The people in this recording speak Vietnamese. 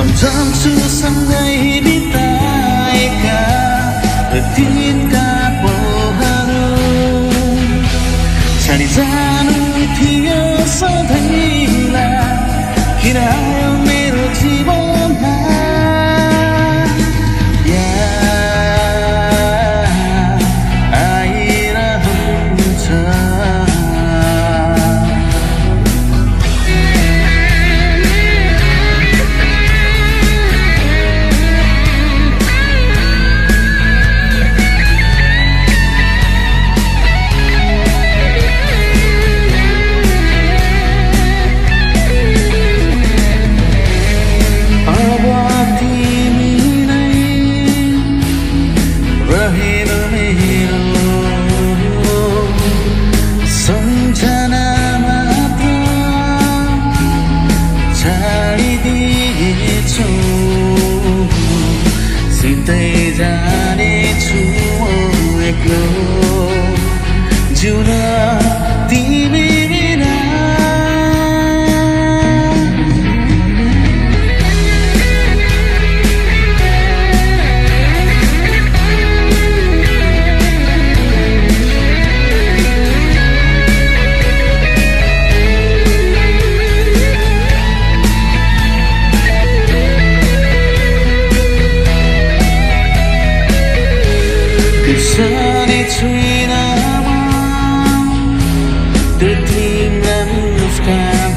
Sonjang susang ngay di tay ka Retin ka po harong Sanizan between our the dreamland of sky.